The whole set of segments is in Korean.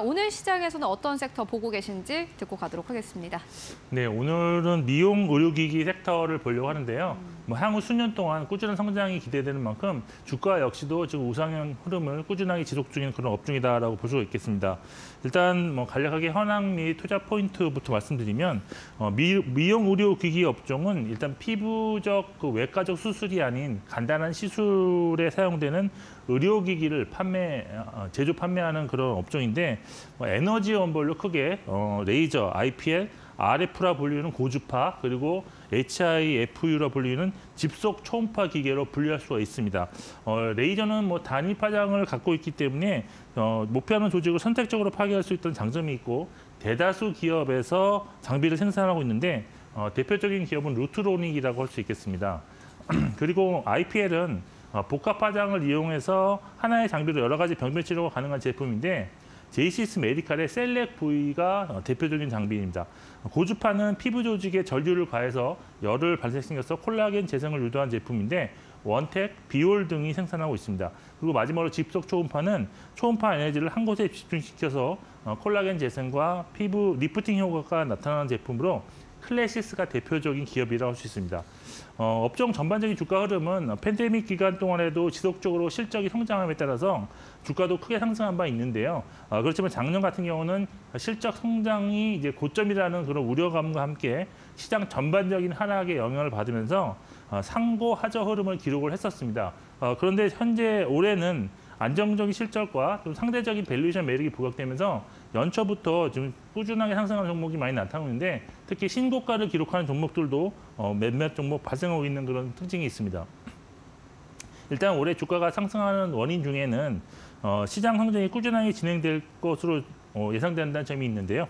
오늘 시장에서는 어떤 섹터 보고 계신지 듣고 가도록 하겠습니다. 네, 오늘은 미용 의료기기 섹터를 보려고 하는데요. 뭐 향후 수년 동안 꾸준한 성장이 기대되는 만큼 주가 역시도 지금 우상향 흐름을 꾸준하게 지속 중인 그런 업종이다라고 볼 수 있겠습니다. 일단 뭐 간략하게 현황 및 투자 포인트부터 말씀드리면 어, 미, 미용 의료기기 업종은 일단 피부적 그 외과적 수술이 아닌 간단한 시술에 사용되는 의료기기를 판매 어, 제조 판매하는 그런 업종인데 뭐 에너지 원벌로 크게 어, 레이저, IPL, RF라 불리는 고주파 그리고 HIFU라 불리는 집속 초음파 기계로 분류할 수가 있습니다. 어, 레이저는 뭐 단위 파장을 갖고 있기 때문에 어, 목표하는 조직을 선택적으로 파괴할 수 있다는 장점이 있고 대다수 기업에서 장비를 생산하고 있는데 어, 대표적인 기업은 루트로닉이라고 할 수 있겠습니다. 그리고 IPL은 어, 복합 파장을 이용해서 하나의 장비로 여러 가지 병변 치료가 가능한 제품인데 제이시스 메디칼의 셀렉 V가 어, 대표적인 장비입니다. 고주파는 피부 조직에 전류를 가해서 열을 발생시켜서 콜라겐 재생을 유도한 제품인데 원텍, 비올 등이 생산하고 있습니다. 그리고 마지막으로 집속 초음파는 초음파 에너지를 한 곳에 집중시켜서 어, 콜라겐 재생과 피부 리프팅 효과가 나타나는 제품으로 클래시스가 대표적인 기업이라고 할 수 있습니다. 어, 업종 전반적인 주가 흐름은 팬데믹 기간 동안에도 지속적으로 실적이 성장함에 따라서 주가도 크게 상승한 바 있는데요. 어, 그렇지만 작년 같은 경우는 실적 성장이 이제 고점이라는 그런 우려감과 함께 시장 전반적인 하락에 영향을 받으면서 어, 상고 하저 흐름을 기록을 했었습니다. 어, 그런데 현재 올해는 안정적인 실적과 좀 상대적인 밸류에이션 매력이 부각되면서 연초부터 지금 꾸준하게 상승하는 종목이 많이 나타나고 있는데 특히 신고가를 기록하는 종목들도 어, 몇몇 종목 발생하고 있는 그런 특징이 있습니다. 일단 올해 주가가 상승하는 원인 중에는 어, 시장 성장이 꾸준하게 진행될 것으로 어, 예상된다는 점이 있는데요.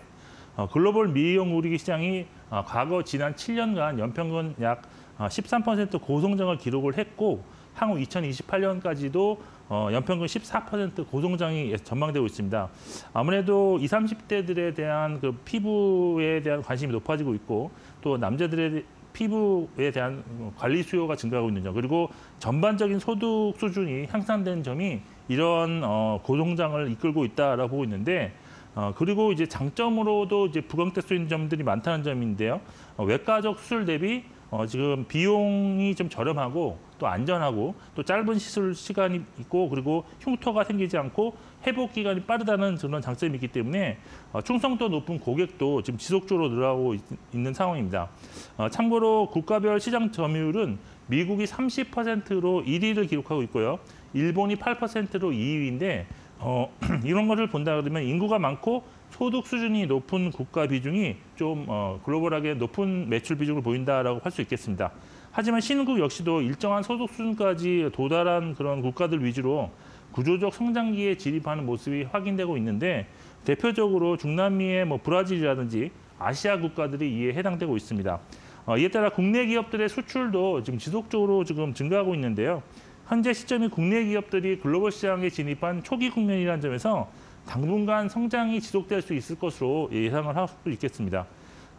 어, 글로벌 미용 의료기 시장이 어, 과거 지난 7년간 연평균 약 13% 고성장을 기록을 했고 향후 2028년까지도 어, 연평균 14% 고성장이 전망되고 있습니다. 아무래도 20, 30대들에 대한 그 피부에 대한 관심이 높아지고 있고 또 남자들의 피부에 대한 관리 수요가 증가하고 있는 점 그리고 전반적인 소득 수준이 향상된 점이 이런 어, 고성장을 이끌고 있다라고 보고 있는데 어, 그리고 이제 장점으로도 이제 부각될 수 있는 점들이 많다는 점인데요. 어, 외과적 수술 대비 어, 지금 비용이 좀 저렴하고 또 안전하고 또 짧은 시술 시간이 있고 그리고 흉터가 생기지 않고 회복 기간이 빠르다는 그런 장점이 있기 때문에 어, 충성도 높은 고객도 지금 지속적으로 늘어나고 있, 는 상황입니다. 어, 참고로 국가별 시장 점유율은 미국이 30%로 1위를 기록하고 있고요. 일본이 8%로 2위인데 어, 이런 거를 본다 그러면 인구가 많고 소득 수준이 높은 국가 비중이 좀 어, 글로벌하게 높은 매출 비중을 보인다라고 할 수 있겠습니다. 하지만 신흥국 역시도 일정한 소득 수준까지 도달한 그런 국가들 위주로 구조적 성장기에 진입하는 모습이 확인되고 있는데 대표적으로 중남미의 뭐 브라질이라든지 아시아 국가들이 이에 해당되고 있습니다. 어, 이에 따라 국내 기업들의 수출도 지금 지속적으로 지금 증가하고 있는데요. 현재 시점이 국내 기업들이 글로벌 시장에 진입한 초기 국면이라는 점에서 당분간 성장이 지속될 수 있을 것으로 예상을 할 수 있겠습니다.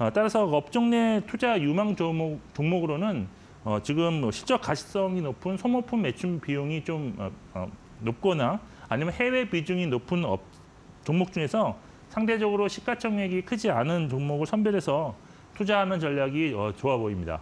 어, 따라서 업종 내 투자 유망 종목, 종목으로는 어, 지금 뭐 실적 가시성이 높은 소모품 매출 비중이 좀 어, 어, 높거나 아니면 해외 비중이 높은 업, 종목 중에서 상대적으로 시가총액이 크지 않은 종목을 선별해서 투자하는 전략이 어, 좋아 보입니다.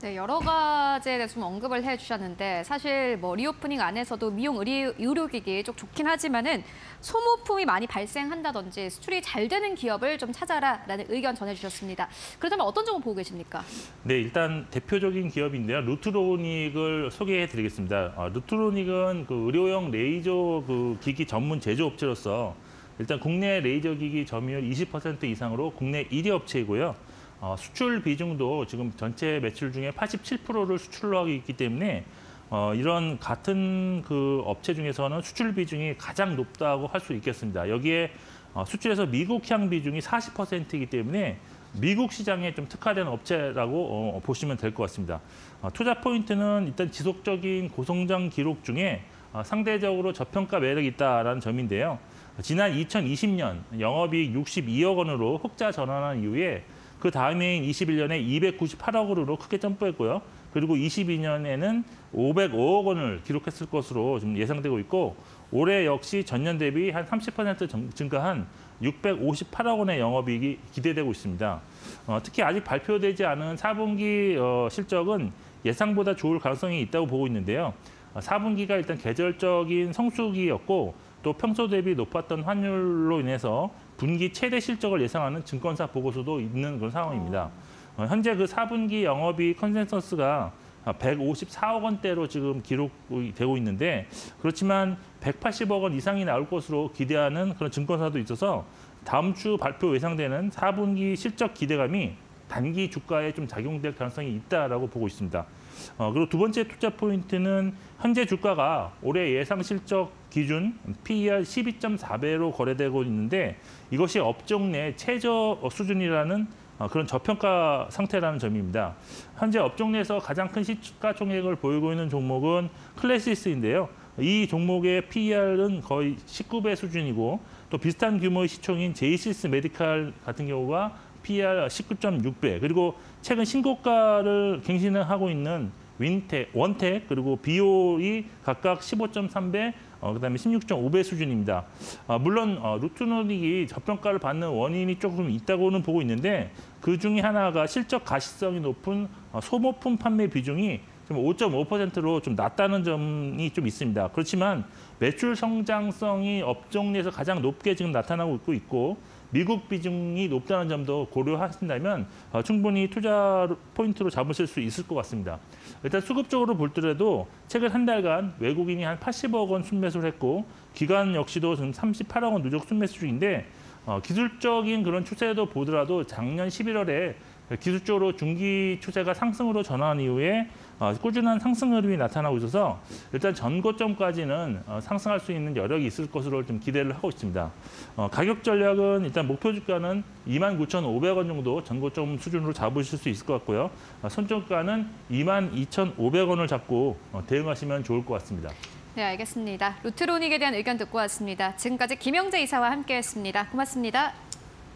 네, 여러 가지에 대해서 좀 언급을 해주셨는데 사실 뭐 리오프닝 안에서도 미용 의료, 의료기기 쪽 좋긴 하지만은 소모품이 많이 발생한다든지 수출이 잘 되는 기업을 좀 찾아라라는 의견 전해주셨습니다. 그렇다면 어떤 점을 보고 계십니까? 네, 일단 대표적인 기업인데요. 루트로닉을 소개해드리겠습니다. 아, 루트로닉은 그 의료용 레이저 그 기기 전문 제조업체로서 일단 국내 레이저 기기 점유율 20% 이상으로 국내 1위 업체이고요. 어, 수출 비중도 지금 전체 매출 중에 87%를 수출로 하고 있기 때문에 어, 이런 같은 그 업체 중에서는 수출 비중이 가장 높다고 할 수 있겠습니다. 여기에 어, 수출에서 미국향 비중이 40%이기 때문에 미국 시장에 좀 특화된 업체라고 어, 보시면 될 것 같습니다. 어, 투자 포인트는 일단 지속적인 고성장 기록 중에 어, 상대적으로 저평가 매력이 있다라는 점인데요. 지난 2020년 영업이익 62억 원으로 흑자 전환한 이후에 그 다음해인 21년에 298억 원으로 크게 점프했고요. 그리고 22년에는 505억 원을 기록했을 것으로 좀 예상되고 있고 올해 역시 전년 대비 한 30% 증가한 658억 원의 영업이익이 기대되고 있습니다. 어, 특히 아직 발표되지 않은 4분기 어, 실적은 예상보다 좋을 가능성이 있다고 보고 있는데요. 어, 4분기가 일단 계절적인 성수기였고 또 평소 대비 높았던 환율로 인해서 분기 최대 실적을 예상하는 증권사 보고서도 있는 그런 상황입니다. 어, 현재 그 4분기 영업이익 컨센서스가 154억 원대로 지금 기록이 되고 있는데 그렇지만 180억 원 이상이 나올 것으로 기대하는 그런 증권사도 있어서 다음 주 발표 예상되는 4분기 실적 기대감이 단기 주가에 좀 작용될 가능성이 있다라고 보고 있습니다. 어, 그리고 두 번째 투자 포인트는 현재 주가가 올해 예상 실적 기준 PER 12.4배로 거래되고 있는데 이것이 업종 내 최저 수준이라는 어, 그런 저평가 상태라는 점입니다. 현재 업종 내에서 가장 큰 시가총액을 보이고 있는 종목은 클래시스인데요. 이 종목의 PER은 거의 19배 수준이고 또 비슷한 규모의 시총인 제이시스 메디칼 같은 경우가 PER 19.6배 그리고 최근 신고가를 갱신을 하고 있는 윈텍, 원텍 그리고 비올이 각각 15.3배 어, 그다음에 16.5배 수준입니다. 아, 물론 어, 루트노닉이 저평가를 받는 원인이 조금 있다고는 보고 있는데 그 중에 하나가 실적 가시성이 높은 어, 소모품 판매 비중이 좀 5.5%로 좀 낮다는 점이 좀 있습니다. 그렇지만 매출 성장성이 업종 내에서 가장 높게 지금 나타나고 있고 미국 비중이 높다는 점도 고려하신다면 어, 충분히 투자 포인트로 잡으실 수 있을 것 같습니다. 일단 수급적으로 볼 때라도 최근 한 달간 외국인이 한 80억 원 순매수를 했고 기관 역시도 지금 38억 원 누적 순매수 중인데 어, 기술적인 그런 추세도 보더라도 작년 11월에 기술적으로 중기 추세가 상승으로 전환한 이후에 어, 꾸준한 상승 흐름이 나타나고 있어서 일단 전고점까지는 어, 상승할 수 있는 여력이 있을 것으로 좀 기대를 하고 있습니다. 어, 가격 전략은 일단 목표 주가는 29,500원 정도 전고점 수준으로 잡으실 수 있을 것 같고요. 어, 손절가는 22,500원을 잡고 어, 대응하시면 좋을 것 같습니다. 네, 알겠습니다. 루트로닉에 대한 의견 듣고 왔습니다. 지금까지 김영재 이사와 함께했습니다. 고맙습니다.